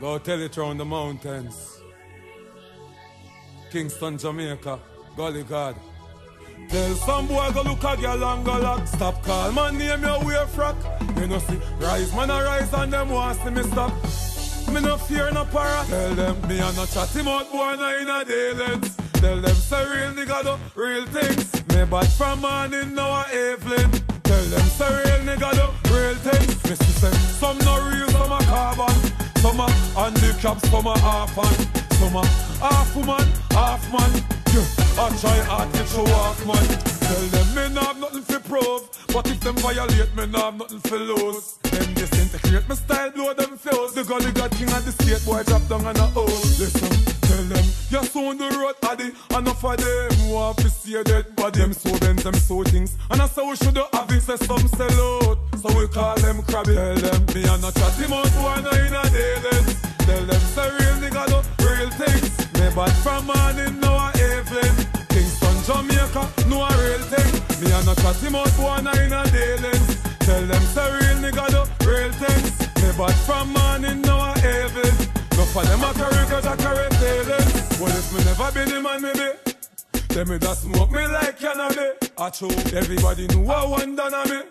Go tell it round the mountains. Kingston, Jamaica, Gully God. Tell some boy go look a girl and go lock. Stop call man name your wear frock. You know see, rise man a rise and them want see me stop. Me no fear no para. Tell them me a no chatty mouth boy no in a dealings. Tell them say real nigga do real things. Me bad from morning now a evening. Tell them say real nigga do real things. Me see say some no real, some a carbon. Handicapped, some a half man. Some a half woman, half man. Yeah, I try hard to show off man. Tell them me nah have nothing to prove. But if them violate me, nah have nothing to lose. Them disintegrate my style, blow them fuse. The Gully God king of the state, boy drop down on a hole. Listen, tell them, you're soon the road addy. Enough of them want to see a dead body. Them so them, them so things. And I say we should have it, say some sell out. So we call them crabby. Tell them, me and not chatty mouth, boy, no in a daily. Tell them, say real nigga do real things. Me bad from morning, now a evening. Kingston, Jamaica, no a real thing. Me and not chatty mouth, boy, no in a daily. Tell them, say real nigga do real things. Me bad from morning, now a evening. No for them a carry, cause I carry feelings. Well, if me never been the man, me be. Tell me that smoke me like cannabis. I true, everybody know I want done on me.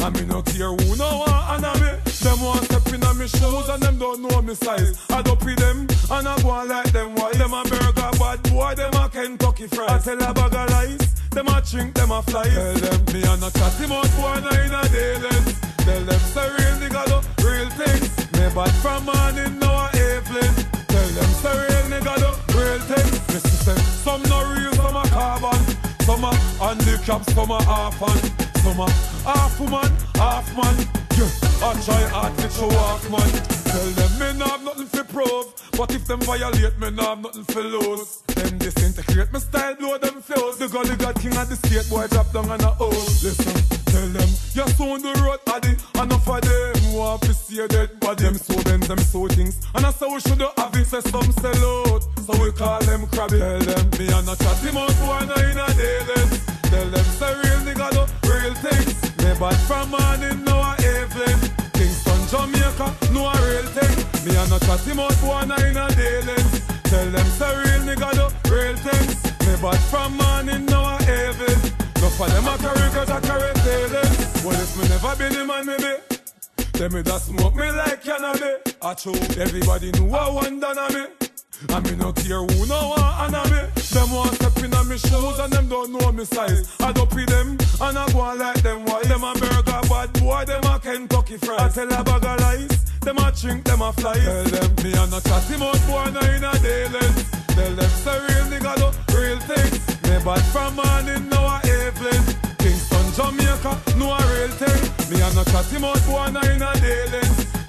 And me no care who no want honor me. Them want step in on shoes and them don't know me size. I don't pay them and I go on like them while them a burger bad boy, them a Kentucky fries. I tell a bag of lies, them a drink, them a fly. Tell them me and a chatty mouth boy, no in a daily. Tell them say real nigga do real things. Me bad from morning now a evening. Tell them say real nigga do real things. Me say some no real, some a carbon. Some a handicapped, some a half man. Some a half woman, half man. I try hard to show off man. Tell them me nah have nothing to prove. But if them violate me, nah have nothing to lose. Them disintegrate my style, blow them fuse. The Gully God king of the state, boy drop down on a hole. Listen, tell them you're soon the road addy. Enough of them want to see a dead body. Them so them, them so things. And I say we should have it, say some sell out. So we call them crabby. Tell them me and a chatty mouth, boy, no in a daily. Tell them say real nigga do real things. Me bad from morning Me and a chatty mouth boy no in a dealings. Tell them say real nigga do real things. Me bad from morning now a evening. No for them a carry cause I carry feelings. Well if me never been the man me be. Tell me that smoke me like cannabis. I true, everybody know I want done on me. And me no care who no want honor me. Them want step in on me shoes and them don't know me size. I don't pay them and I go on like them them bad boy, them a Kentucky fries. I tell a bag of lies, them a drink, them a fly. Tell them me a chatty mouth boy no in a daily. Tell them say real nigga do real things. Me bad from morning now a evening. Kingston, Jamaica, no a real thing. Me a chatty mouth boy no in a daily.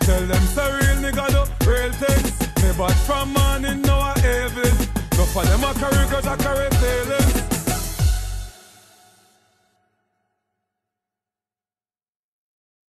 Tell them say real nigga do real things. Me bad from morning now a evening. No for them a carry cause I carry feelings.